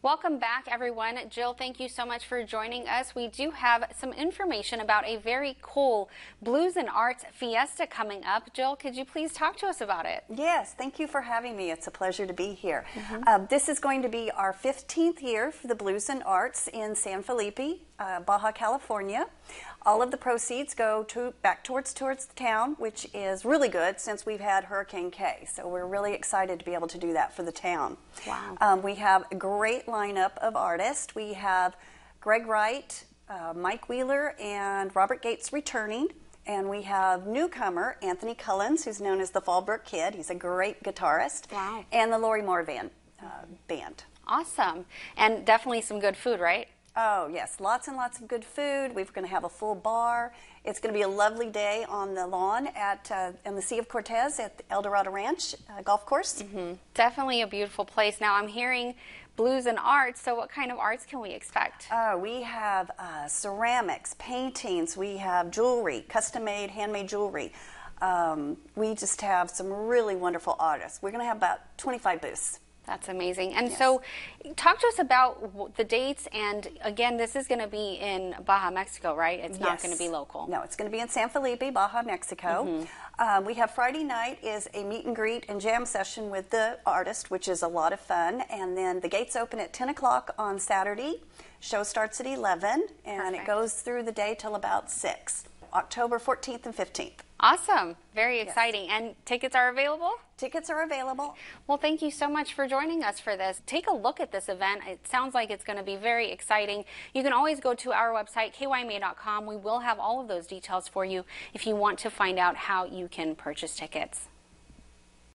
Welcome back, everyone. Jill, thank you so much for joining us. We do have some information about a very cool Blues and Arts Fiesta coming up. Jill, could you please talk to us about it? Yes, thank you for having me. It's a pleasure to be here. Mm-hmm. Uh, this is going to be our 15th year for the Blues and Arts in San Felipe, uh, Baja California. All of the proceeds go to back towards towards the town, which is really good since we've had Hurricane Kay. So we're really excited to be able to do that for the town. Wow. Um, we have a great lineup of artists. We have Greg Wright, uh, Mike Wheeler, and Robert Gates returning. And we have newcomer Anthony Cullens, who's known as the Fallbrook Kid. He's a great guitarist. Wow. And the Lori Moore Band. Uh, band. Awesome. And definitely some good food, right? Oh, yes, lots and lots of good food. We're going to have a full bar. It's going to be a lovely day on the lawn at uh, in the Sea of Cortez at the El Dorado Ranch uh, golf course. Mm-hmm. Definitely a beautiful place. Now, I'm hearing blues and arts, so what kind of arts can we expect? Uh, we have uh, ceramics, paintings, we have jewelry, custom made, handmade jewelry. Um, we just have some really wonderful artists. We're going to have about 25 booths. That's amazing. And yes. so, talk to us about the dates. And again, this is going to be in Baja, Mexico, right? It's not going to be local. No, it's going to be in San Felipe, Baja, Mexico. Mm-hmm. Um, we have Friday night is a meet and greet and jam session with the artist, which is a lot of fun. And then the gates open at 10 o'clock on Saturday. Show starts at 11, and Perfect. it goes through the day till about 6. October 14th and 15th. Awesome. Very exciting. Yes. And tickets are available? Tickets are available. Well, thank you so much for joining us for this. Take a look at this event. It sounds like it's going to be very exciting. You can always go to our website, kyma.com. We will have all of those details for you if you want to find out how you can purchase tickets.